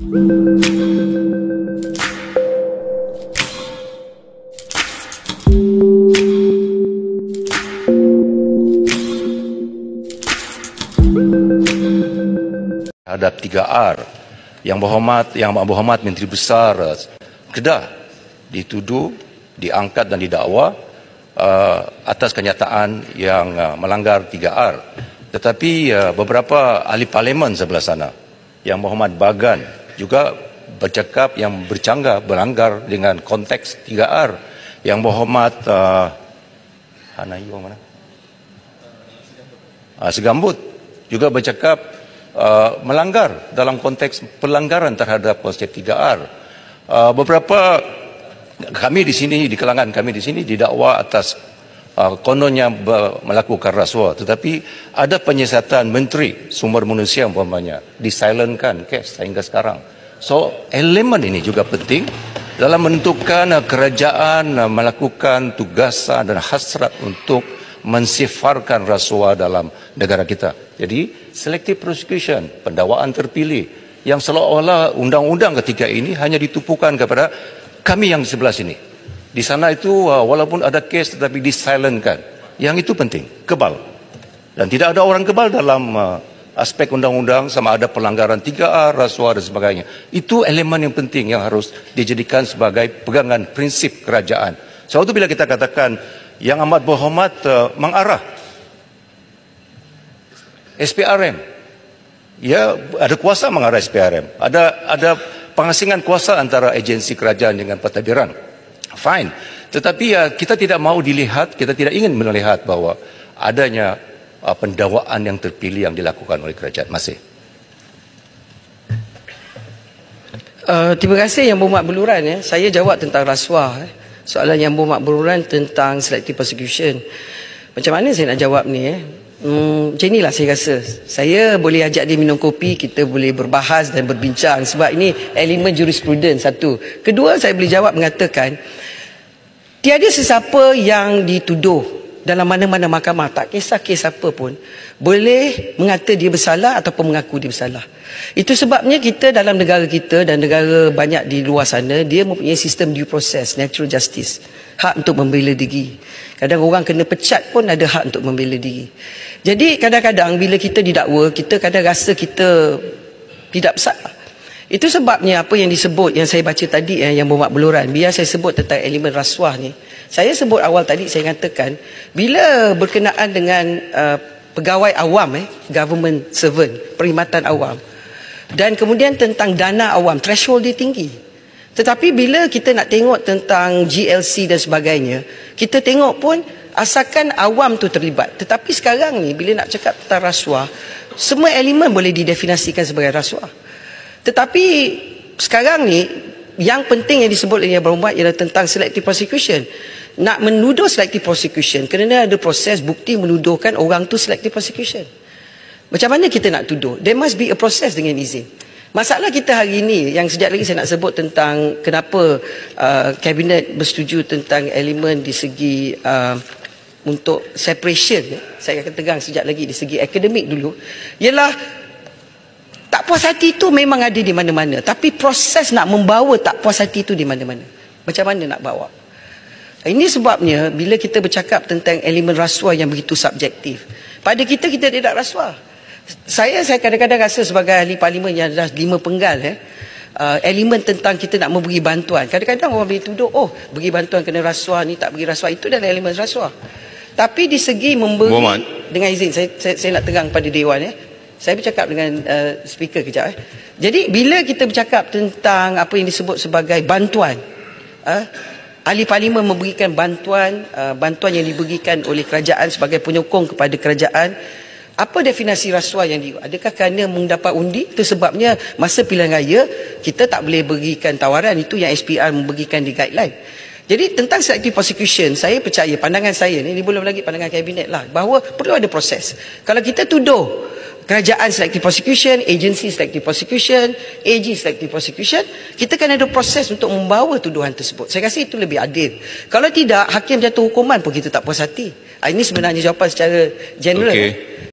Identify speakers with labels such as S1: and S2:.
S1: terhadap 3R yang berhormat yang berhormat Menteri Besar uh, Kedah. Dituduh diangkat dan didakwa uh, atas kenyataan yang uh, melanggar 3R tetapi uh, beberapa ahli parlimen sebelah sana yang berhormat Bagan juga bercakap yang bercanggah berlanggar dengan konteks 3R yang berhormat uh, Hanayu mana? Uh, Segambut juga bercakap Uh, melanggar dalam konteks pelanggaran terhadap konsep 3R. Uh, beberapa kami di sini di kalangan kami di sini didakwa atas uh, kononnya melakukan rasuah tetapi ada penyiasatan menteri sumber manusia umpamanya disilentkan kes sehingga sekarang. So elemen ini juga penting dalam menentukan uh, kerajaan uh, melakukan tugasan dan hasrat untuk mensifarkan rasuah dalam negara kita. Jadi, selective prosecution, pendakwaan terpilih yang seolah-olah undang-undang ketika ini hanya ditupukan kepada kami yang sebelah sini. Di sana itu uh, walaupun ada kes tetapi disilentkan. Yang itu penting, kebal. Dan tidak ada orang kebal dalam uh, aspek undang-undang sama ada pelanggaran 3A, rasuah dan sebagainya. Itu elemen yang penting yang harus dijadikan sebagai pegangan prinsip kerajaan. Sebab itu bila kita katakan yang amat berhormat uh, mengarah SPRM. Ya, ada kuasa mengarah SPRM. Ada ada pengasingan kuasa antara agensi kerajaan dengan pentadbiran. Fine. Tetapi ya kita tidak mau dilihat, kita tidak ingin melihat bahawa adanya uh, pendakwaan yang terpilih yang dilakukan oleh kerajaan. Masih.
S2: Uh, terima kasih yang berhormat beluran ya. Saya jawab tentang rasuah. Eh soalan yang bermak beruran tentang selective prosecution. Macam mana saya nak jawab ni eh? Hmm, macam inilah saya rasa. Saya boleh ajak dia minum kopi, kita boleh berbahas dan berbincang. Sebab ini elemen jurisprudens satu. Kedua, saya boleh jawab mengatakan tiada sesiapa yang dituduh dalam mana-mana mahkamah. Tak kisah kes apa pun. Boleh mengata dia bersalah ataupun mengaku dia bersalah. Itu sebabnya kita dalam negara kita dan negara banyak di luar sana dia mempunyai sistem due process natural justice. Hak untuk membela diri kadang orang kena pecat pun ada hak untuk membela diri jadi kadang-kadang bila kita didakwa kita kadang rasa kita tidak bersalah itu sebabnya apa yang disebut yang saya baca tadi eh, yang bermak beluran. Biar saya sebut tentang elemen rasuah ni. Saya sebut awal tadi saya katakan bila berkenaan dengan uh, pegawai awam eh, government servant, perkhidmatan awam. Dan kemudian tentang dana awam, threshold dia tinggi. Tetapi bila kita nak tengok tentang GLC dan sebagainya, kita tengok pun asalkan awam tu terlibat. Tetapi sekarang ni bila nak cakap tentang rasuah, semua elemen boleh didefinisikan sebagai rasuah. Tetapi sekarang ni yang penting yang disebut oleh Abang Umat ialah tentang selective prosecution. Nak menuduh selective prosecution kerana ada proses bukti menuduhkan orang tu selective prosecution. Macam mana kita nak tuduh? There must be a process dengan izin. Masalah kita hari ini yang sejak lagi saya nak sebut tentang kenapa uh, kabinet bersetuju tentang elemen di segi uh, untuk separation saya akan tegang sejak lagi di segi akademik dulu ialah tak puas hati itu memang ada di mana-mana. Tapi proses nak membawa tak puas hati itu di mana-mana. Macam mana nak bawa? Ini sebabnya bila kita bercakap tentang elemen rasuah yang begitu subjektif. Pada kita, kita tidak rasuah. Saya saya kadang-kadang rasa sebagai ahli parlimen yang dah lima penggal. Eh, uh, elemen tentang kita nak memberi bantuan. Kadang-kadang orang boleh tuduh, oh beri bantuan kena rasuah, ni tak beri rasuah. Itu adalah elemen rasuah. Tapi di segi memberi, Muhammad. dengan izin, saya, saya, saya nak tegang pada Dewan. Eh, saya bercakap dengan uh, speaker kejap eh. Jadi bila kita bercakap tentang apa yang disebut sebagai bantuan, uh, ahli parlimen memberikan bantuan, uh, bantuan yang diberikan oleh kerajaan sebagai penyokong kepada kerajaan, apa definisi rasuah yang di adakah kerana mendapat undi itu sebabnya masa pilihan raya kita tak boleh berikan tawaran itu yang SPR memberikan di guideline jadi tentang selective prosecution saya percaya pandangan saya ni, ini belum lagi pandangan kabinet lah bahawa perlu ada proses kalau kita tuduh kerajaan selective prosecution, agency selective prosecution, AG selective prosecution, kita kan ada proses untuk membawa tuduhan tersebut. Saya rasa itu lebih adil. Kalau tidak, hakim jatuh hukuman pun kita tak puas hati. Ah, ini sebenarnya jawapan secara general. Okay.